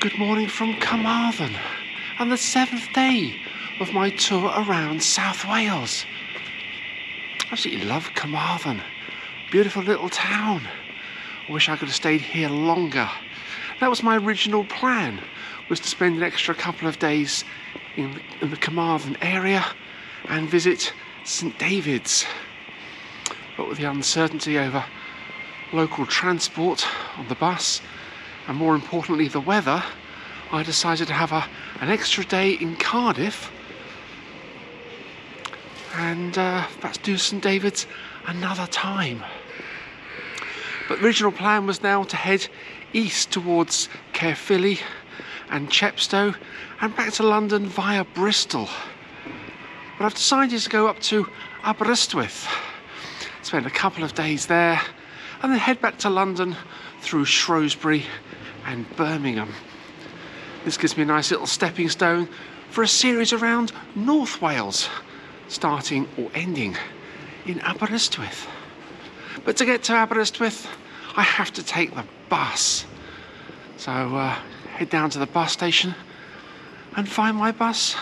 Good morning from Carmarthen on the seventh day of my tour around South Wales. Absolutely love Carmarthen. Beautiful little town. I wish I could have stayed here longer. That was my original plan, was to spend an extra couple of days in, in the Carmarthen area and visit St David's. But with the uncertainty over local transport on the bus and more importantly the weather, I decided to have a, an extra day in Cardiff and uh, perhaps do St David's another time. But the original plan was now to head east towards Caerphilly and Chepstow and back to London via Bristol. But I've decided to go up to Aberystwyth, spend a couple of days there and then head back to London through Shrewsbury and Birmingham. This gives me a nice little stepping stone for a series around North Wales, starting or ending in Aberystwyth. But to get to Aberystwyth, I have to take the bus. So uh, head down to the bus station and find my bus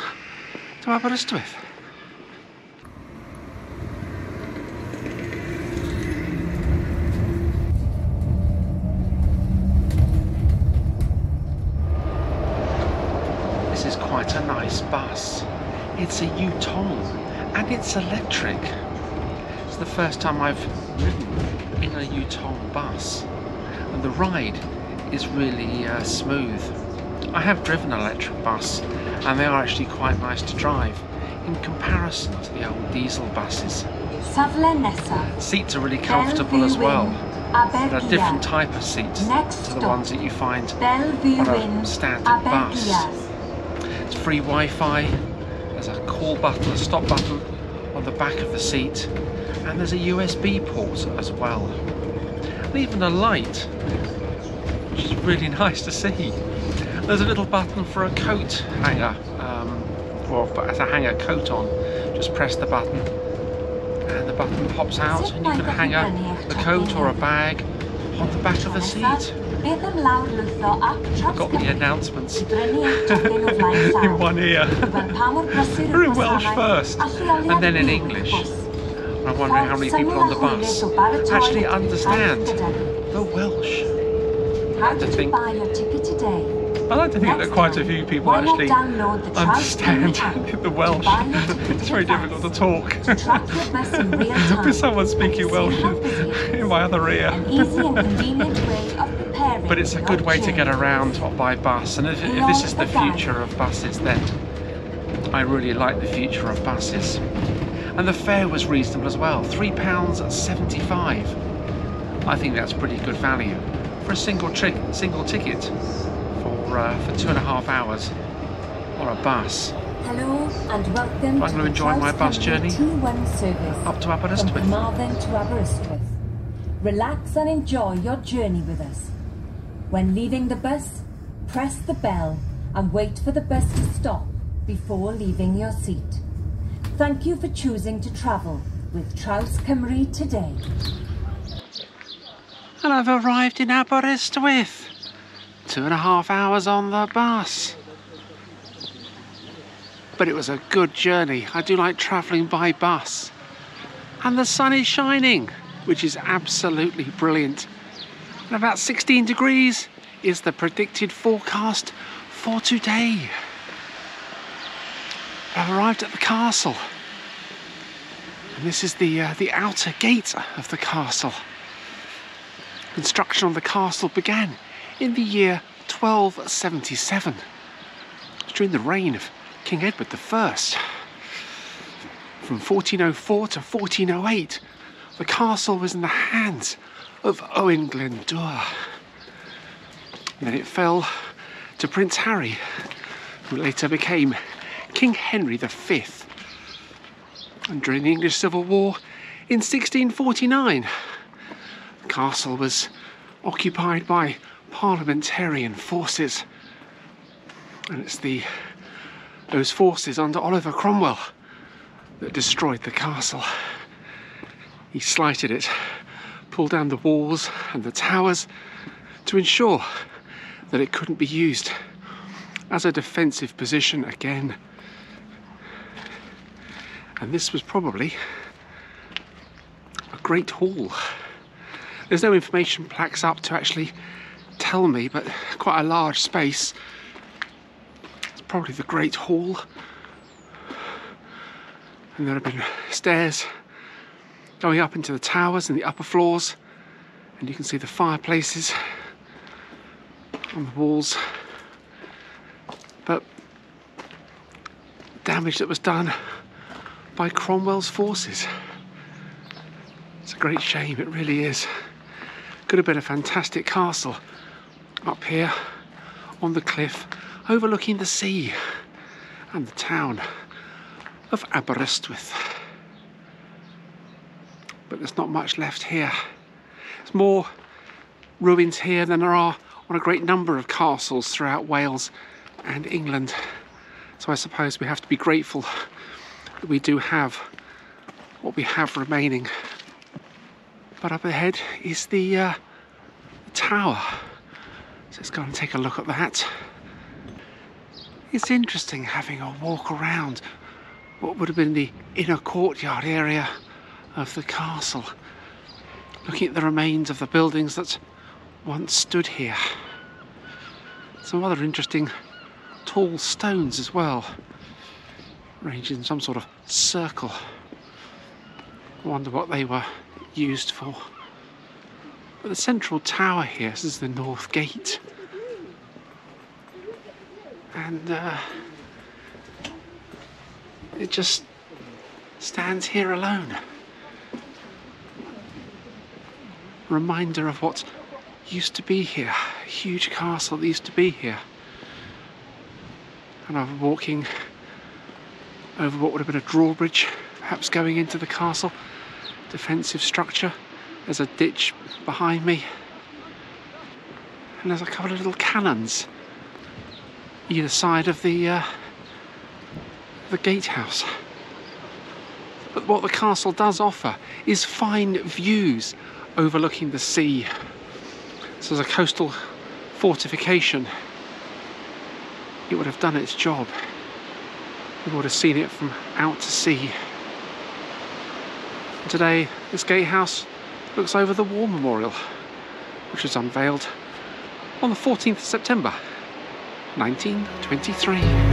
to Aberystwyth. This is quite a nice bus. It's a Yutong and it's electric. It's the first time I've ridden in a Yutong bus and the ride is really uh, smooth. I have driven an electric bus and they are actually quite nice to drive in comparison to the old diesel buses. Seats are really comfortable as well. They're a different type of seat Next to the ones that you find Bellevue on a standard bus. It's free Wi-Fi. There's a call button, a stop button on the back of the seat, and there's a USB port as well, and even a light, which is really nice to see. There's a little button for a coat hanger, um, or hang a hanger coat on. Just press the button, and the button pops out, and you can hang a, a coat or a bag on the back of the seat. Ac Got the announcements i in one ear. I We're in Welsh first, and then in English. I'm wondering how many people on the bus actually understand the Welsh. How to did think- you buy your ticket today? I like to think that quite a few people actually understand the Welsh. to buy your ticket It's very difficult to talk. to track your bus in real time, With someone speaking Welsh how busy it in, my other ear. An easy and convenient way of But it's a good way to get around by bus, and if, if this is the future of buses, then I really like the future of buses. And the fare was reasonable as well, £3.75. I think that's pretty good value for a single, tri- single ticket for, uh, for two and a half hours on a bus Hello and welcome I'm to gonna the enjoy my bus journey T1 service up to from Aberystwyth. To Aberystwyth. Relax and enjoy your journey with us. When leaving the bus, press the bell and wait for the bus to stop before leaving your seat. Thank you for choosing to travel with Traws Cymru today. And I've arrived in Aberystwyth. Two and a half hours on the bus. But it was a good journey. I do like travelling by bus. And the sun is shining, which is absolutely brilliant. And about 16 degrees is the predicted forecast for today. I've arrived at the castle. And this is the, uh, the outer gate of the castle. Construction on the castle began in the year 1277. It was during the reign of King Edward I. From 1404 to 1408, the castle was in the hands of Owen Glendower. And then it fell to Prince Harry, who later became King Henry V. And during the English Civil War in 1649, the castle was occupied by parliamentarian forces. And it's the those forces under Oliver Cromwell that destroyed the castle. He slighted it, pulled down the walls and the towers to ensure that it couldn't be used as a defensive position again. And this was probably a great hall. There's no information plaques up to actually tell me, but quite a large space. It's probably the Great Hall. And there have been stairs going up into the towers and the upper floors. And you can see the fireplaces on the walls. But damage that was done by Cromwell's forces. It's a great shame, it really is. Could have been a fantastic castle up here on the cliff overlooking the sea and the town of Aberystwyth. But there's not much left here. There's more ruins here than there are on a great number of castles throughout Wales and England. So I suppose we have to be grateful that we do have what we have remaining. But up ahead is the, uh, tower. Let's go and take a look at that. It's interesting having a walk around what would have been the inner courtyard area of the castle, looking at the remains of the buildings that once stood here. Some other interesting tall stones as well, arranged in some sort of circle. I wonder what they were used for. But the central tower here, this is the North Gate. And uh, it just stands here alone. Reminder of what used to be here. A huge castle that used to be here. And I'm walking over what would have been a drawbridge, perhaps going into the castle. Defensive structure. There's a ditch behind me. And there's a couple of little cannons either side of the uh, the gatehouse. But what the castle does offer is fine views overlooking the sea. So as a coastal fortification, it would have done its job. We would have seen it from out to sea. Today, this gatehouse looks over the War Memorial, which was unveiled on the 14th of September 1923.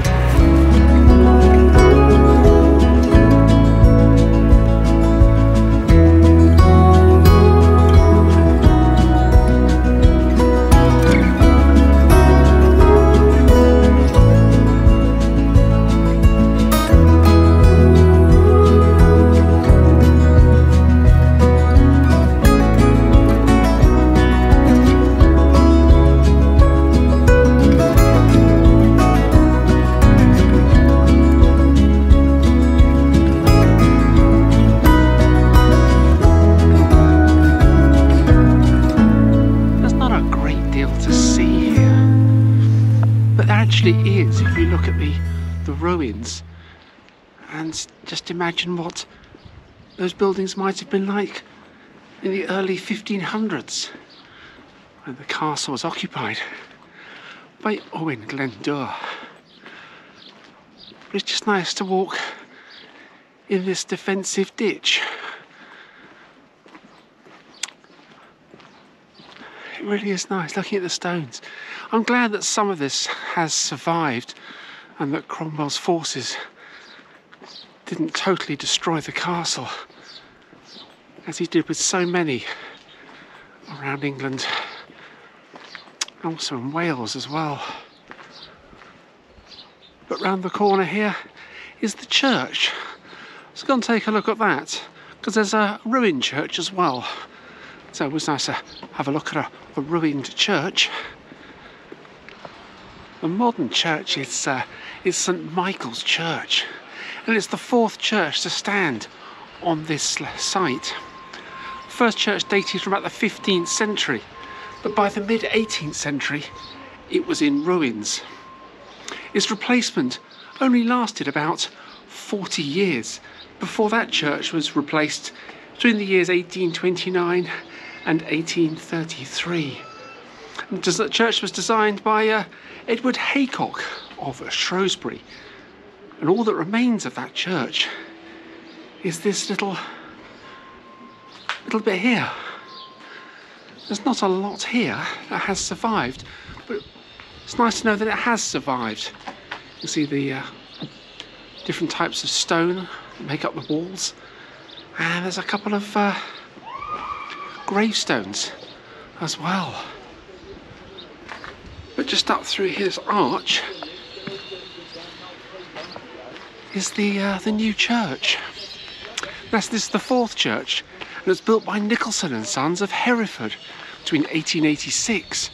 And just imagine what those buildings might have been like in the early 1500s when the castle was occupied by Owen Glendower. But it's just nice to walk in this defensive ditch. It really is nice looking at the stones. I'm glad that some of this has survived and that Cromwell's forces didn't totally destroy the castle as he did with so many around England, also in Wales as well. But round the corner here is the church. Let's go and take a look at that because there's a ruined church as well. So it was nice to have a look at a, a ruined church. The modern church is, uh, is St Michael's Church and it's the fourth church to stand on this site. First church dated from about the 15th century, but by the mid 18th century it was in ruins. Its replacement only lasted about 40 years before that church was replaced between the years 1829 and 1833. And the church was designed by uh, Edward Haycock of Shrewsbury. And all that remains of that church is this little, little bit here. There's not a lot here that has survived, but it's nice to know that it has survived. You see the uh, different types of stone that make up the walls, and there's a couple of uh, gravestones as well. But just up through his arch is the uh, the new church. That's this is the fourth church, and it's built by Nicholson and Sons of Hereford between 1886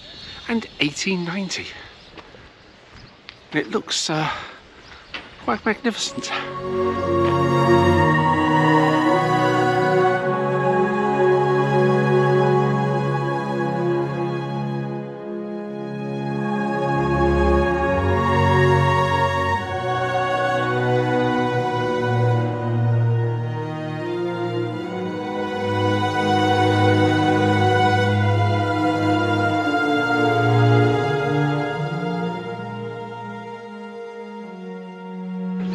and 1890. And it looks uh, quite magnificent.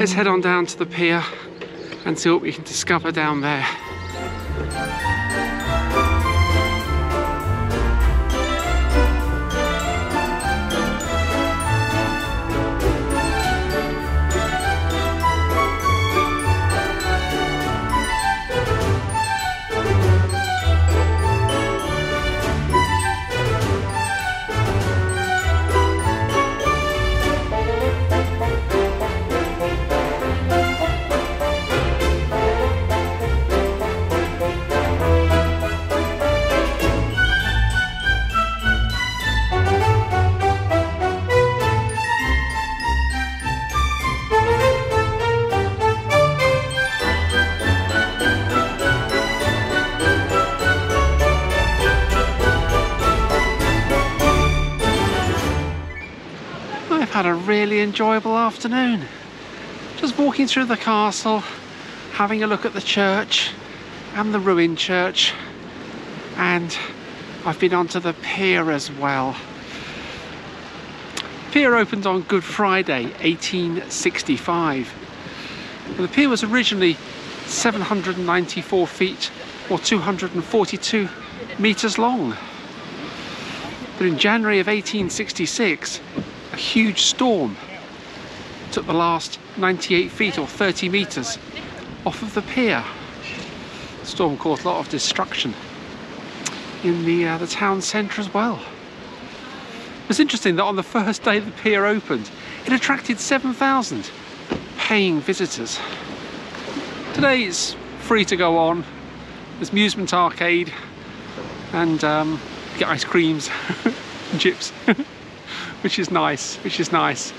Let's head on down to the pier and see what we can discover down there. Had a really enjoyable afternoon. Just walking through the castle, having a look at the church and the ruined church, and I've been onto the pier as well. Pier opened on Good Friday 1865. the pier was originally 794 feet or 242 metres long. But in January of 1866, a huge storm took the last 98 feet or 30 metres off of the pier. The storm caused a lot of destruction in the, uh, the town centre as well. It's interesting that on the first day the pier opened, it attracted 7,000 paying visitors. Today it's free to go on. There's amusement arcade and um, get ice creams and chips. which is nice, which is nice.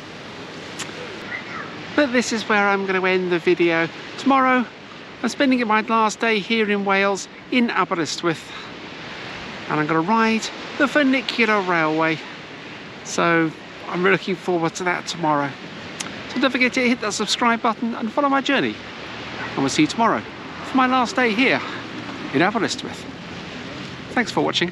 But this is where I'm going to end the video. Tomorrow, I'm spending my last day here in Wales, in Aberystwyth, and I'm going to ride the funicular railway. So I'm really looking forward to that tomorrow. So don't forget to hit that subscribe button and follow my journey. And we'll see you tomorrow for my last day here in Aberystwyth. Thanks for watching.